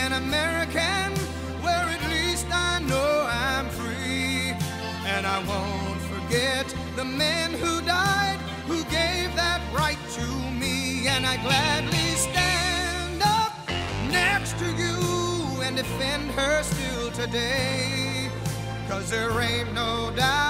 An American, where at least I know I'm free. And I won't forget the men who died, who gave that right to me. And I gladly stand up next to you and defend her still today. Cause there ain't no doubt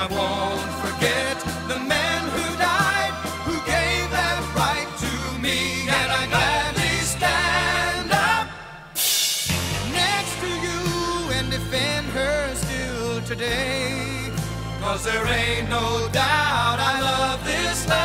I won't forget the men who died, who gave that right to me. And I gladly stand up next to you and defend her still today. Cause there ain't no doubt I love this land.